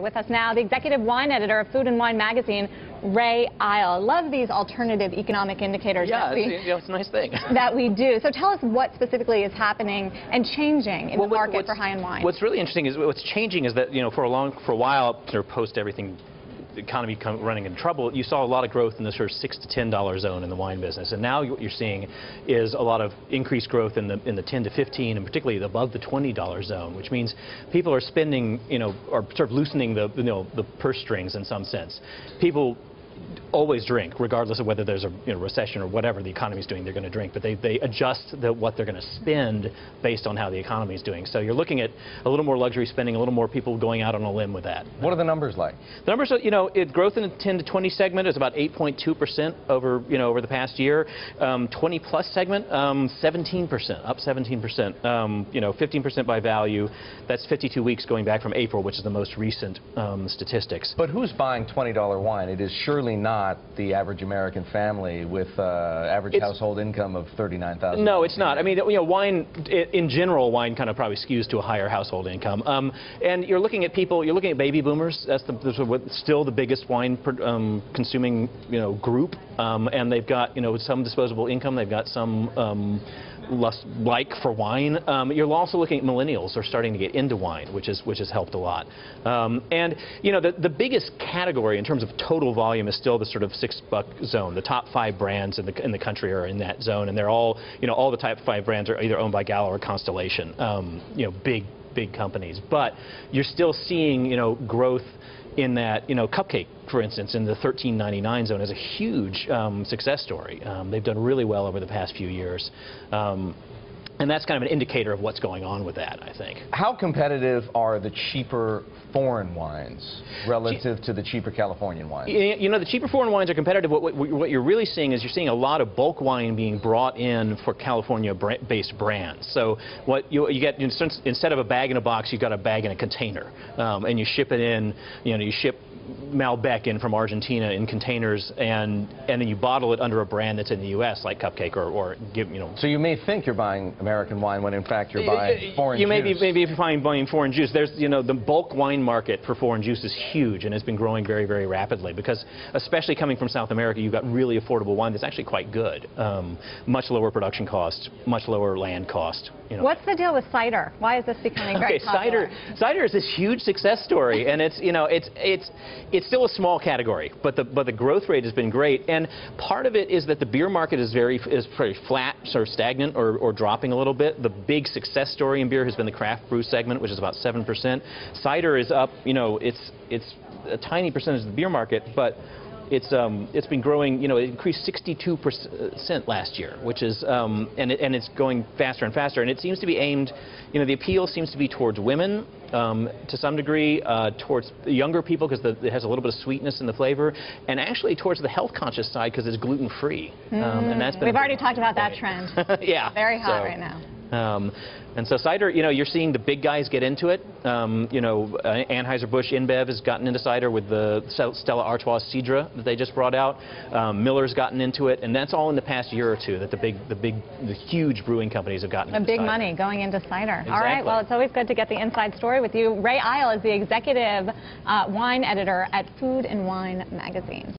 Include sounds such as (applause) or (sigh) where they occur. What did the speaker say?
With us now, the executive wine editor of Food and Wine magazine, Ray Isle. Love these alternative economic indicators yeah, that, we, it's, you know, it's a nice thing. (laughs) that we do. So tell us what specifically is happening and changing in well, the market for high-end wine. What's really interesting is what's changing is that you know for a long for a while sort of post everything the economy come running in trouble, you saw a lot of growth in the sort of six to ten dollar zone in the wine business, and now what you're seeing is a lot of increased growth in the in the 10 to 15, and particularly above the 20 dollar zone, which means people are spending, you know, are sort of loosening the you know the purse strings in some sense. People always drink, regardless of whether there's a you know, recession or whatever the economy is doing, they're going to drink. But they, they adjust the, what they're going to spend based on how the economy is doing. So you're looking at a little more luxury spending, a little more people going out on a limb with that. What are the numbers like? The numbers, are, you know, it, growth in the 10 to 20 segment is about 8.2% over, you know, over the past year. Um, 20 plus segment, um, 17%, up 17%. Um, you know, 15% by value. That's 52 weeks going back from April, which is the most recent um, statistics. But who's buying $20 wine? It is surely not the average American family with uh, average It's- household income of 39,000. No, it's not. I mean, you know, wine, in general, wine kind of probably skews to a higher household income. Um, and you're looking at people, you're looking at baby boomers. That's the, that's still the biggest wine um, consuming, you know, group. Um, and they've got, you know, some disposable income. They've got some less like for wine. Um, you're also looking at millennials are starting to get into wine, which is which has helped a lot. Um, and you know, the the biggest category in terms of total volume is still the sort of six buck zone. The top five brands in the in the country are in that zone, and they're all you know all the top five brands are either owned by Gallo or Constellation. Um, you know, big big companies, but you're still seeing you know growth in that, you know, Cupcake, for instance, in the 13.99 zone is a huge um, success story. Um, they've done really well over the past few years. Um, and that's kind of an indicator of what's going on with that, I think. How competitive are the cheaper foreign wines relative to the cheaper Californian wines? You know, the cheaper foreign wines are competitive. What, what, what you're really seeing is you're seeing a lot of bulk wine being brought in for California-based brands. So what you, you get, instead instead of a bag in a box, you've got a bag in a container. Um, and you ship it in, you know, you ship Malbec in from Argentina in containers, and, and then you bottle it under a brand that's in the U.S., like Cupcake or, or give, you know, So you may think you're buying American wine when in fact you're buying foreign you may be maybe if you're buying, buying foreign juice, there's you know the bulk wine market for foreign juice is huge and has been growing very very rapidly because especially coming from South America, you've got really affordable wine that's actually quite good, um, much lower production cost, much lower land cost. You know. What's the deal with cider? Why is this becoming very Okay, cider. Cider is this huge success story, and it's you know it's it's it's still a small category, but the but the growth rate has been great, and part of it is that the beer market is very is pretty flat, sort of stagnant, or or dropping a little bit. The big success story in beer has been the craft brew segment, which is about seven percent. Cider is up, you know, it's it's a tiny percentage of the beer market, but it's um, it's been growing. You know, it increased 62 percent last year, which is um, and it, and it's going faster and faster. And it seems to be aimed. You know, the appeal seems to be towards women um, to some degree, uh, towards younger people because it has a little bit of sweetness in the flavor, and actually towards the health conscious side because it's gluten free. Um, and that's been We've already talked about that trend. (laughs) yeah, Very hot so, right now. Um, and so cider, you know, you're seeing the big guys get into it. Um, you know, uh, Anheuser-Busch InBev has gotten into cider with the Stella Artois Cidre that they just brought out. Um, Miller's gotten into it, and that's all in the past year or two that the big, the big, the huge brewing companies have gotten The big cider. money going into cider. All right, well, it's always good to get the inside story with you. Ray Isle is the executive uh, wine editor at Food and Wine magazine.